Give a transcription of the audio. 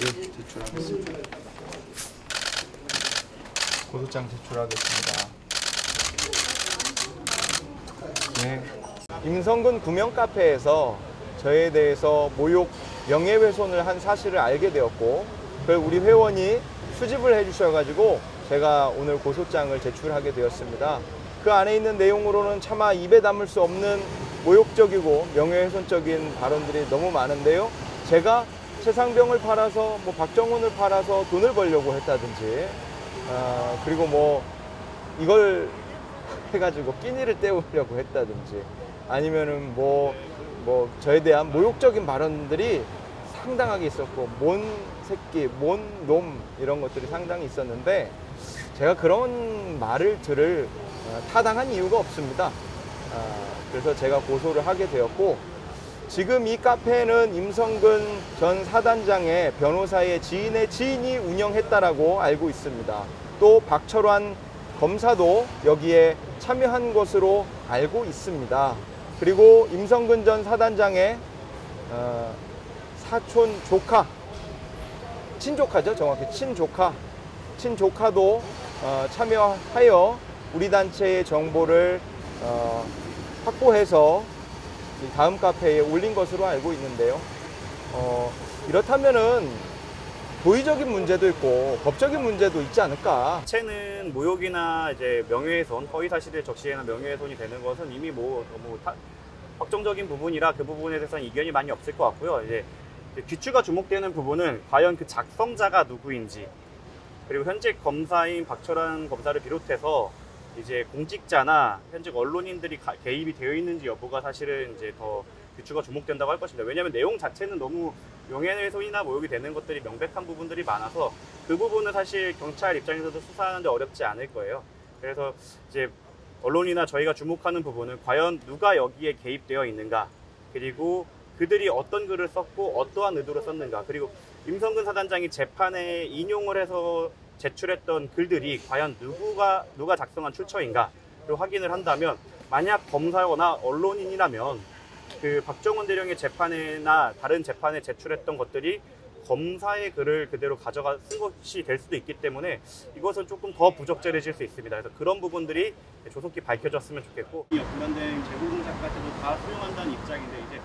제출하겠습니다. 고소장 제출하겠습니다. 네. 임성근 구명 카페에서 저에 대해서 모욕 명예훼손을 한 사실을 알게 되었고 그걸 우리 회원이 수집을 해주셔가지고 제가 오늘 고소장을 제출하게 되었습니다. 그 안에 있는 내용으로는 차마 입에 담을 수 없는 모욕적이고 명예훼손적인 발언들이 너무 많은데요. 제가 최상병을 팔아서 뭐 박정훈을 팔아서 돈을 벌려고 했다든지 아, 그리고 뭐 이걸 해가지고 끼니를 때우려고 했다든지 아니면은 뭐, 뭐 저에 대한 모욕적인 발언들이 상당하게 있었고 뭔 새끼, 뭔 놈 이런 것들이 상당히 있었는데 제가 그런 말을 들을 어, 타당한 이유가 없습니다. 아, 그래서 제가 고소를 하게 되었고 지금 이 카페는 임성근 전 사단장의 변호사의 지인의 지인이 운영했다라고 알고 있습니다. 또 박철환 검사도 여기에 참여한 것으로 알고 있습니다. 그리고 임성근 전 사단장의 어, 사촌 조카, 친조카죠, 정확히 친조카, 친조카도 어, 참여하여 우리 단체의 정보를 어, 확보해서 이 다음 카페에 올린 것으로 알고 있는데요. 어, 이렇다면은 도의적인 문제도 있고 법적인 문제도 있지 않을까. 자체는 모욕이나 이제 명예훼손, 허위 사실을 적시해나 명예훼손이 되는 것은 이미 뭐 너무 타- 확정적인 부분이라 그 부분에 대해서는 이견이 많이 없을 것 같고요. 이제 귀추가 주목되는 부분은 과연 그 작성자가 누구인지 그리고 현직 검사인 박철환 검사를 비롯해서 이제 공직자나 현직 언론인들이 가- 개입이 되어 있는지 여부가 사실은 이제 더 귀추가 주목된다고 할 것입니다. 왜냐하면 내용 자체는 너무 명예훼손이나 모욕이 되는 것들이 명백한 부분들이 많아서 그 부분은 사실 경찰 입장에서도 수사하는데 어렵지 않을 거예요. 그래서 이제 언론이나 저희가 주목하는 부분은 과연 누가 여기에 개입되어 있는가 그리고 그들이 어떤 글을 썼고 어떠한 의도로 썼는가 그리고 임성근 사단장이 재판에 인용을 해서 제출했던 글들이 과연 누구가 누가 작성한 출처인가를 확인을 한다면 만약 검사거나 언론인이라면 그 박정원 대령의 재판이나 다른 재판에 제출했던 것들이 검사의 글을 그대로 가져가 쓴 것이 될 수도 있기 때문에 이것은 조금 더 부적절해질 수 있습니다. 그래서 그런 부분들이 조속히 밝혀졌으면 좋겠고 관련된 재고공 작가들도 다 수용한다는 입장인데 이제